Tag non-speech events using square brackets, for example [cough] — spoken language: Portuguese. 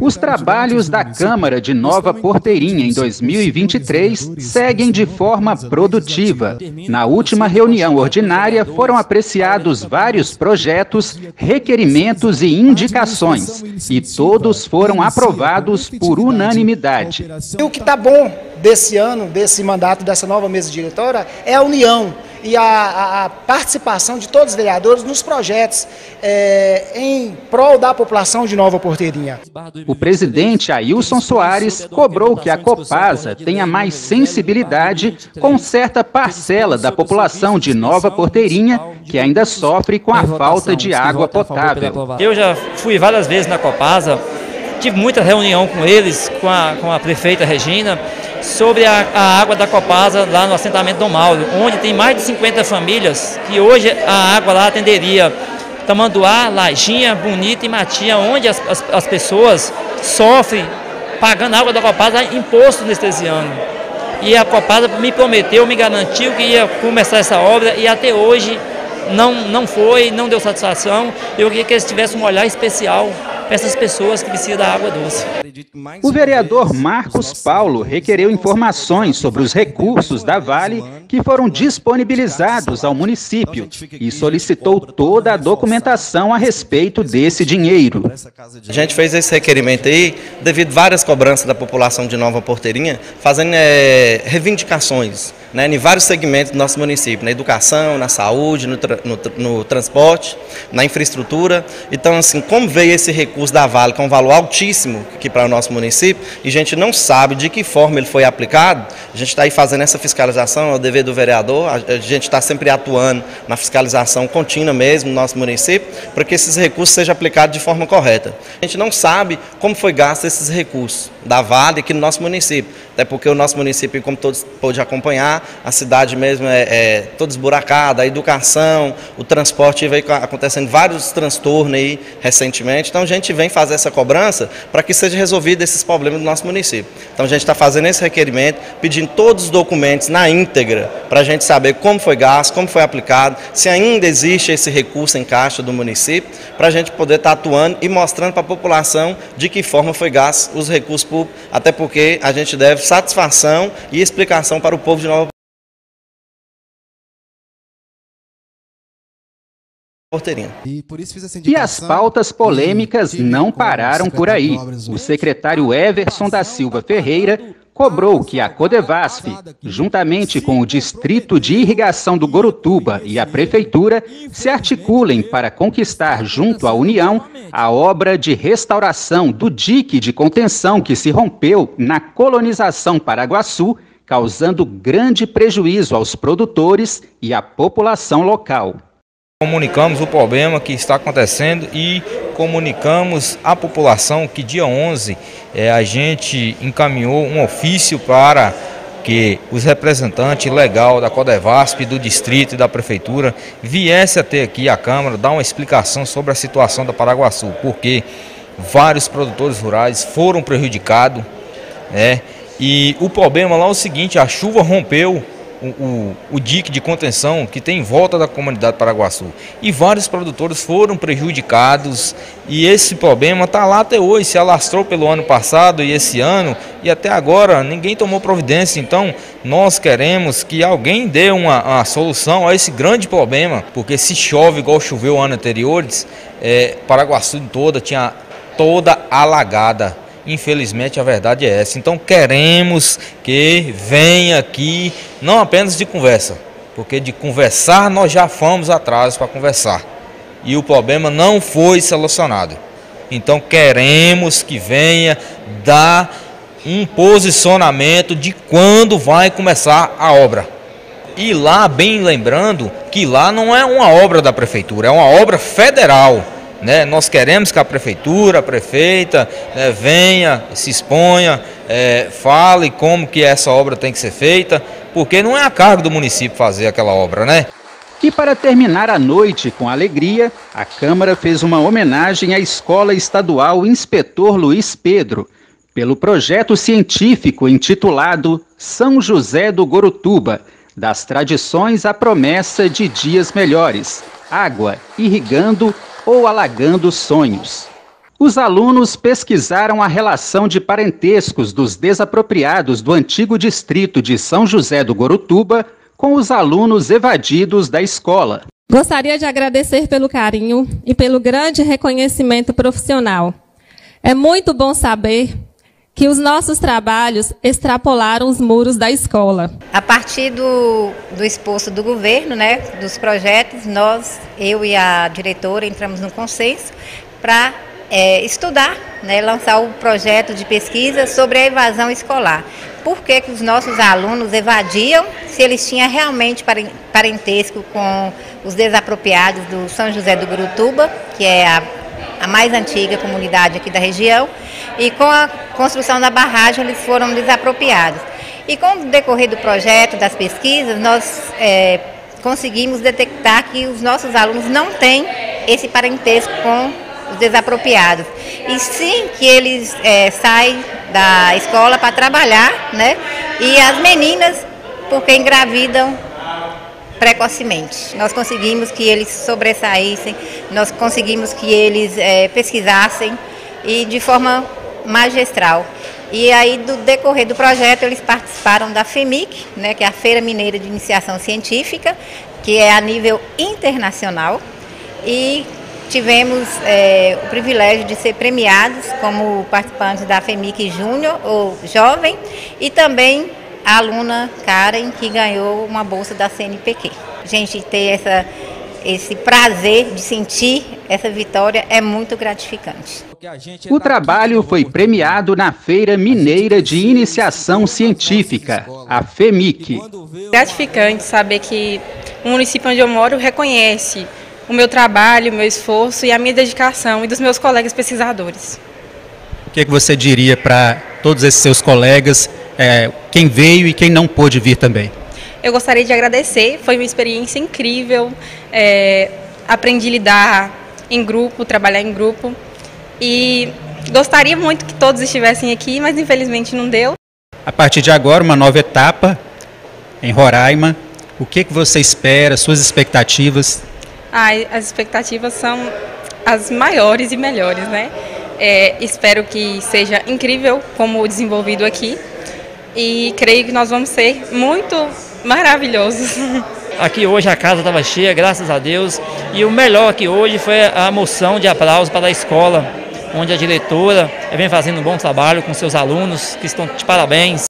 Os trabalhos da Câmara de Nova Porteirinha em 2023 seguem de forma produtiva. Na última reunião ordinária foram apreciados vários projetos, requerimentos e indicações, e todos foram aprovados por unanimidade. O que está bom desse ano, desse mandato, dessa nova mesa diretora, é a união e a, a, participação de todos os vereadores nos projetos é, em prol da população de Nova Porteirinha. O presidente Ailson Soares cobrou que a Copasa tenha mais sensibilidade com certa parcela da população de Nova Porteirinha que ainda sofre com a falta de água potável. Eu já fui várias vezes na Copasa, tive muita reunião com eles, com a, com a prefeita Regina, sobre a, a, água da Copasa lá no assentamento do Mauro, onde tem mais de 50 famílias que hoje a água lá atenderia Tamanduá, Lajinha, Bonita e Matinha, onde as, as, as pessoas sofrem pagando água da Copasa imposto anestesiano. E a Copasa me prometeu, me garantiu que ia começar essa obra e até hoje não, não foi, não deu satisfação. Eu queria que eles tivessem um olhar especial para essas pessoas que precisam da água doce. O vereador Marcos Paulo requereu informações sobre os recursos da Vale que foram disponibilizados ao município e solicitou toda a documentação a respeito desse dinheiro. A gente fez esse requerimento aí devido a várias cobranças da população de Nova Porteirinha, fazendo é, reivindicações né, em vários segmentos do nosso município, na educação, na saúde, no, tra no, no, transporte, na infraestrutura. Então, assim, como veio esse recurso da Vale, com um valor altíssimo aqui para o nosso município, e a gente não sabe de que forma ele foi aplicado, a gente está aí fazendo essa fiscalização, é o dever do vereador, a gente está sempre atuando na fiscalização contínua mesmo no nosso município, para que esses recursos sejam aplicados de forma correta. A gente não sabe como foi gasto esses recursos da Vale aqui no nosso município, até porque o nosso município, como todos pôde acompanhar, a cidade mesmo é, é toda esburacada, a educação, o transporte veio acontecendo vários transtornos aí recentemente. Então a gente vem fazer essa cobrança para que seja resolvido esses problemas do nosso município. Então a gente está fazendo esse requerimento, pedindo todos os documentos na íntegra para a gente saber como foi gasto, como foi aplicado, se ainda existe esse recurso em caixa do município, para a gente poder estar tá atuando e mostrando para a população de que forma foi gasto os recursos públicos, até porque a gente deve satisfação e explicação para o povo de Nova Porteirinha. E, e as pautas polêmicas não pararam por aí. O secretário Everson da Silva Ferreira cobrou que a Codevasf, juntamente com o Distrito de Irrigação do Gorutuba e a Prefeitura, se articulem para conquistar junto à União a obra de restauração do dique de contenção que se rompeu na colonização Paraguaçu, causando grande prejuízo aos produtores e à população local. Comunicamos o problema que está acontecendo e comunicamos à população que dia 11 é, a gente encaminhou um ofício para que os representantes legal da Codevasp, do distrito e da prefeitura viessem até aqui à Câmara dar uma explicação sobre a situação da Paraguaçu, porque vários produtores rurais foram prejudicados, né? E o problema lá é o seguinte, a chuva rompeu o, o, o, dique de contenção que tem em volta da comunidade Paraguaçu. E vários produtores foram prejudicados e esse problema está lá até hoje, se alastrou pelo ano passado e esse ano e até agora ninguém tomou providência. Então nós queremos que alguém dê uma, uma solução a esse grande problema, porque se chove igual choveu ano anteriores, é, Paraguaçu toda tinha toda alagada. Infelizmente a verdade é essa. Então queremos que venha aqui, não apenas de conversa, porque de conversar nós já fomos atrás para conversar. E o problema não foi solucionado. Então queremos que venha dar um posicionamento de quando vai começar a obra. E lá, bem lembrando, que lá não é uma obra da prefeitura, é uma obra federal. Né? Nós queremos que a prefeitura, a prefeita, né, venha, se exponha, é, fale como que essa obra tem que ser feita, porque não é a cargo do município fazer aquela obra, né? E para terminar a noite com alegria, a Câmara fez uma homenagem à Escola Estadual Inspetor Luiz Pedro, pelo projeto científico intitulado São José do Gorutuba, das tradições à promessa de dias melhores, água irrigando ou alagando sonhos. Os alunos pesquisaram a relação de parentescos dos desapropriados do antigo distrito de São José do Gorutuba com os alunos evadidos da escola. Gostaria de agradecer pelo carinho e pelo grande reconhecimento profissional. É muito bom saber que os nossos trabalhos extrapolaram os muros da escola. A partir do, do do governo, né, dos projetos, nós, eu e a diretora, entramos no consenso para é, estudar, né, lançar o projeto de pesquisa sobre a evasão escolar. Por que, que os nossos alunos evadiam, se eles tinham realmente parentesco com os desapropriados do São José do Gurutuba, que é a a mais antiga comunidade aqui da região, e com a construção da barragem eles foram desapropriados. E com o decorrer do projeto, das pesquisas, nós é, conseguimos detectar que os nossos alunos não têm esse parentesco com os desapropriados. E sim que eles é, saem da escola para trabalhar, né? E as meninas, porque engravidam precocemente. Nós conseguimos que eles sobressaíssem, nós conseguimos que eles é, pesquisassem e de forma magistral. E aí, do decorrer do projeto, eles participaram da FEMIC, né, que é a Feira Mineira de Iniciação Científica, que é a nível internacional, e tivemos é, o privilégio de ser premiados como participantes da FEMIC Júnior, ou jovem, e também a aluna Karen, que ganhou uma bolsa da CNPq. A gente ter essa, esse prazer de sentir essa vitória é muito gratificante. O trabalho foi premiado na Feira Mineira de Iniciação Científica, a FEMIC. Gratificante saber que o município onde eu moro reconhece o meu trabalho, o meu esforço e a minha dedicação e dos meus colegas pesquisadores. O que, é que você diria para todos esses seus colegas é, quem veio e quem não pôde vir também. Eu gostaria de agradecer, foi uma experiência incrível. É, aprendi a lidar em grupo, trabalhar em grupo. E gostaria muito que todos estivessem aqui, mas infelizmente não deu. A partir de agora, uma nova etapa em Roraima. O que, que você espera, suas expectativas? Ah, as expectativas são as maiores e melhores, né? É, espero que seja incrível como desenvolvido aqui e creio que nós vamos ser muito maravilhosos. [laughs] Aqui hoje a casa estava cheia, graças a Deus, e o melhor aqui hoje foi a moção de aplausos para a escola, onde a diretora vem fazendo um bom trabalho com seus alunos, que estão de parabéns.